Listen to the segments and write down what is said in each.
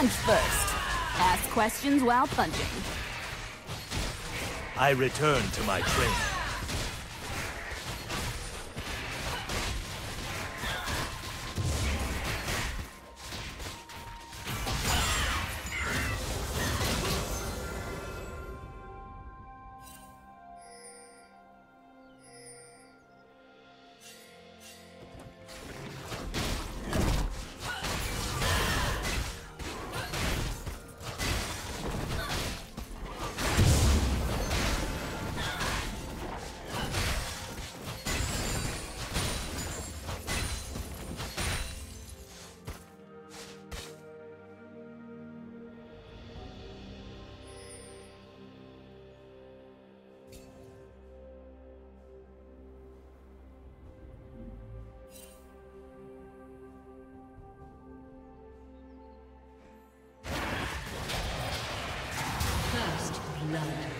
Punch first. Ask questions while punching. I return to my training. blood.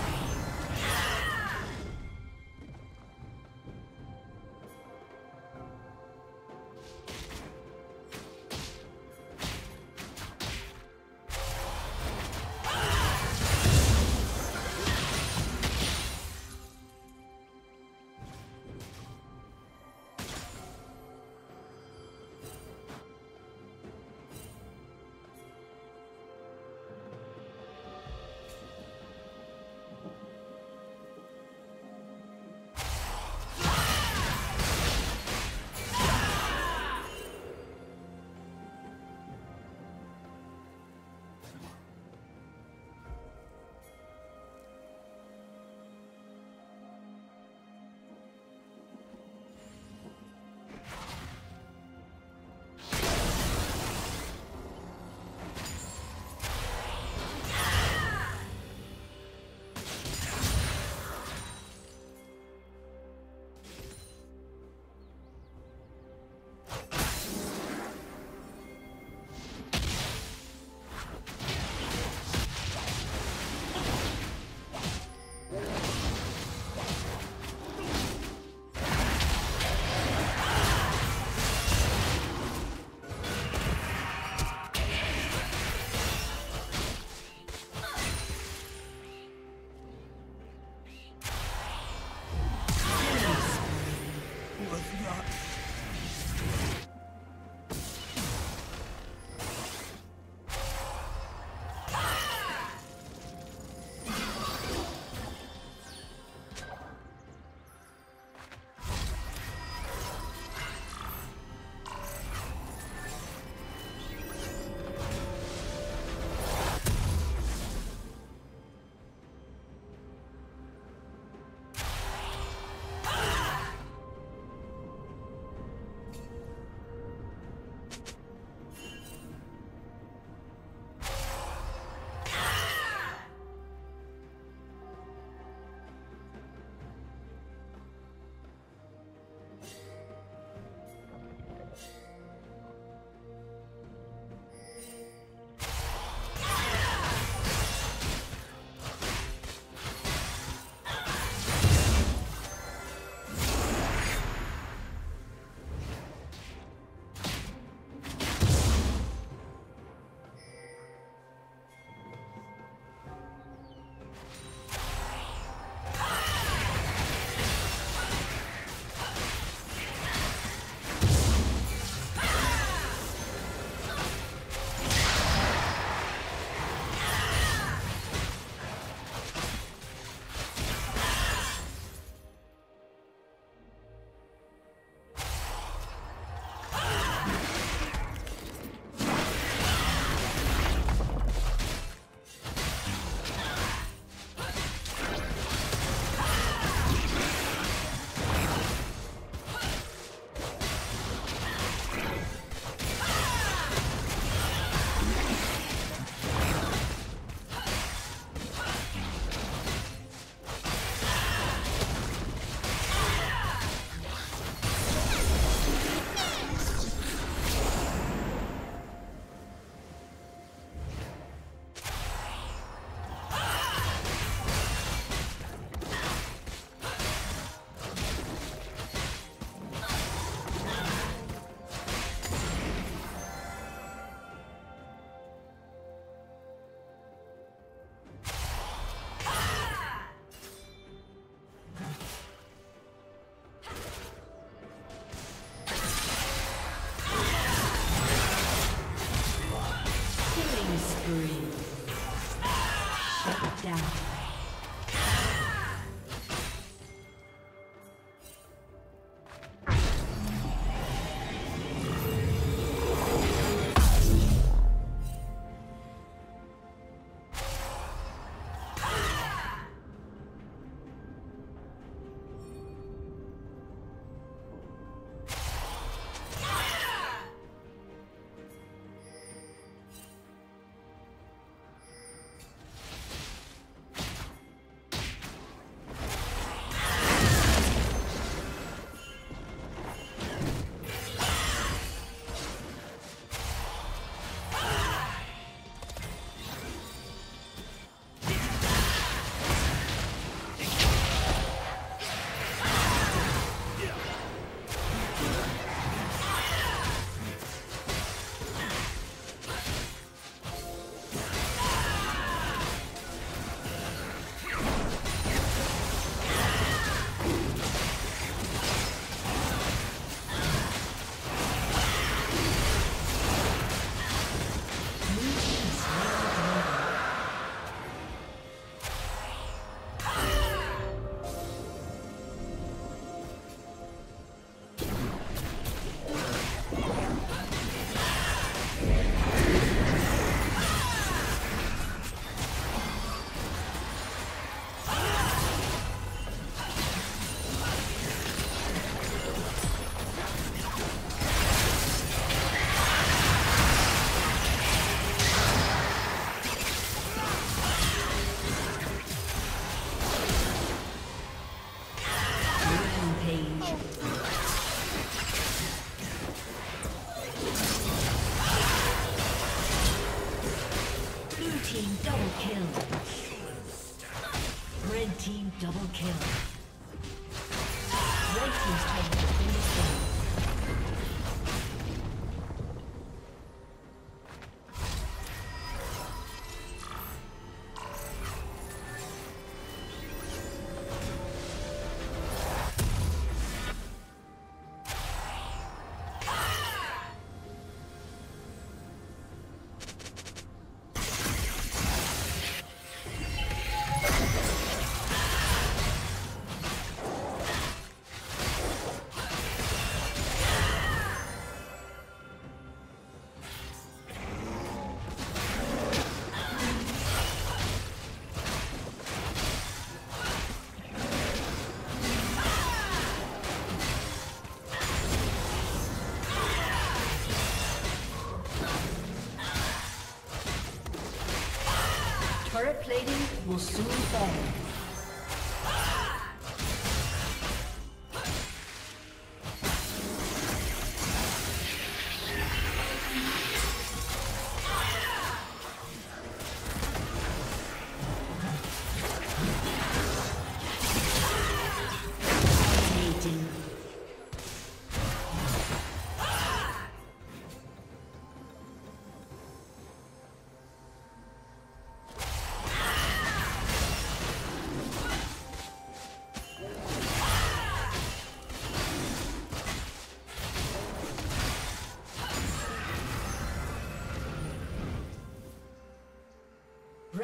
Soon fall.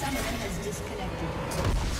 Someone has disconnected.